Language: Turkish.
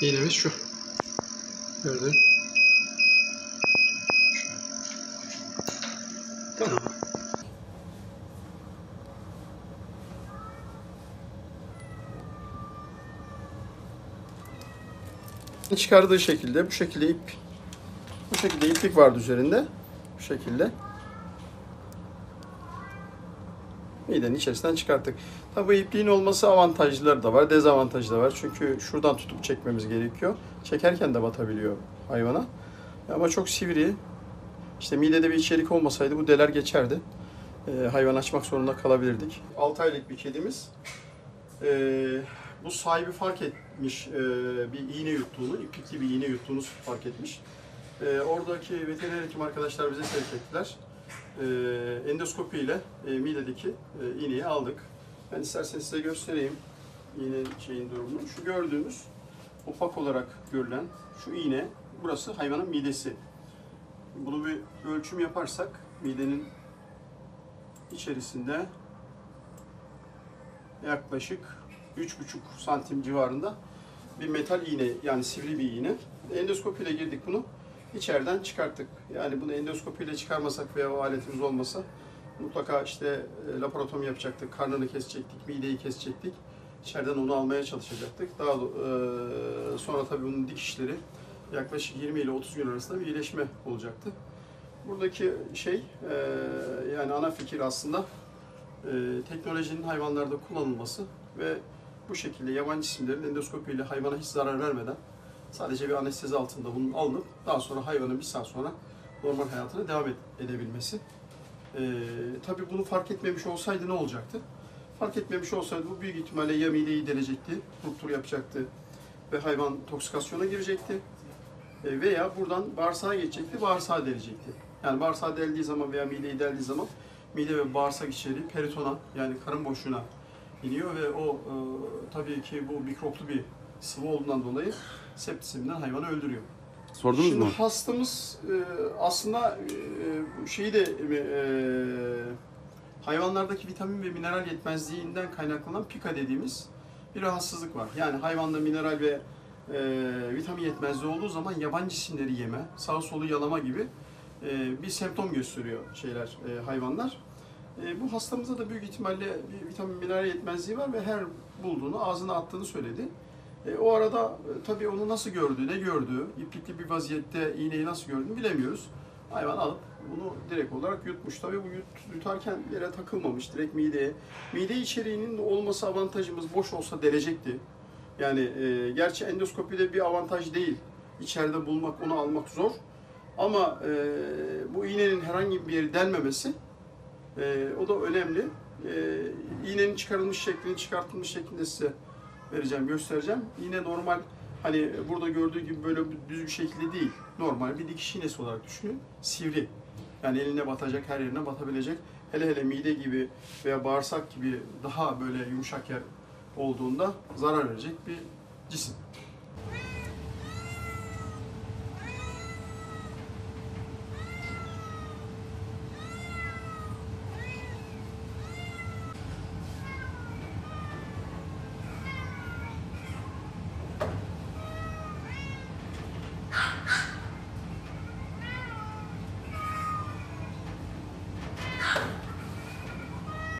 İğnemiz şu. Gördün. Tamam. Çıkardığı şekilde bu şekilde ip bu şekilde iplik vardı üzerinde. Bu şekilde. Midenin içerisinden çıkarttık. Tabi bu ipliğin olması avantajları da var, dezavantajları da var. Çünkü şuradan tutup çekmemiz gerekiyor. Çekerken de batabiliyor hayvana. Ama çok sivri. İşte midede bir içerik olmasaydı bu deler geçerdi. Ee, hayvan açmak zorunda kalabilirdik. 6 aylık bir kedimiz. Ee, bu sahibi fark etmiş e, bir iğne yuttuğunu, iplikli bir iğne yuttuğunu fark etmiş. Ee, oradaki veteriner hekim arkadaşlar bize sevk ettiler. Ee, endoskopi ile e, midedeki e, iğneyi aldık. Ben isterseniz size göstereyim iğne şeyin durumunu. Şu gördüğünüz opak olarak görülen şu iğne, burası hayvanın midesi. Bunu bir ölçüm yaparsak midenin içerisinde yaklaşık 3,5 santim civarında bir metal iğne yani sivri bir iğne. Endoskopiyle girdik bunu. İçeriden çıkarttık. Yani bunu endoskopiyle çıkarmasak veya o aletimiz olmasa mutlaka işte e, laparotomi yapacaktık. Karnını kesecektik, mideyi kesecektik. İçeriden onu almaya çalışacaktık. Daha e, sonra tabii bunun dikişleri yaklaşık 20 ile 30 gün arasında bir iyileşme olacaktı. Buradaki şey e, yani ana fikir aslında teknolojinin hayvanlarda kullanılması ve bu şekilde yabancı cisimlerin endoskopiyle hayvana hiç zarar vermeden sadece bir anestezi altında bunun alınıp daha sonra hayvanın bir saat sonra normal hayatına devam edebilmesi. E, tabii bunu fark etmemiş olsaydı ne olacaktı? Fark etmemiş olsaydı bu büyük ihtimalle ya mideyi delecekti, ruptur yapacaktı ve hayvan toksikasyona girecekti. E, veya buradan bağırsağa geçecekti, bağırsağı delecekti. Yani bağırsağı deldiği zaman veya mideyi deldiği zaman mide ve bağırsak içeriği peritona yani karın boşluğuna iniyor ve o e, tabii ki bu mikroplu bir sıvı olduğundan dolayı septisiminden hayvanı öldürüyor. Sordunuz Şimdi mu? hastamız e, aslında e, şeyi de e, hayvanlardaki vitamin ve mineral yetmezliğinden kaynaklanan pika dediğimiz bir rahatsızlık var. Yani hayvanda mineral ve e, vitamin yetmezliği olduğu zaman yabancı cisimleri yeme, sağ solu yalama gibi e, bir semptom gösteriyor şeyler e, hayvanlar. E, bu hastamızda da büyük ihtimalle bir vitamin mineral yetmezliği var ve her bulduğunu ağzına attığını söyledi. E, o arada e, tabii onu nasıl gördü, ne gördü, iplikli bir vaziyette iğneyi nasıl gördüğünü bilemiyoruz. Hayvan alıp bunu direkt olarak yutmuş. Tabii bu yut, yutarken yere takılmamış, direkt mideye. Mide içeriğinin olması avantajımız boş olsa delecekti. Yani e, gerçi endoskopide bir avantaj değil. İçeride bulmak, onu almak zor. Ama e, bu iğnenin herhangi bir yeri delmemesi e, o da önemli. E, iğnenin çıkarılmış şeklini, çıkartılmış şeklinde size vereceğim, göstereceğim. Yine normal hani burada gördüğü gibi böyle düz bir şekilde değil. Normal bir dikiş iğnesi olarak düşünün. Sivri. Yani eline batacak, her yerine batabilecek. Hele hele mide gibi veya bağırsak gibi daha böyle yumuşak yer olduğunda zarar verecek bir cisim.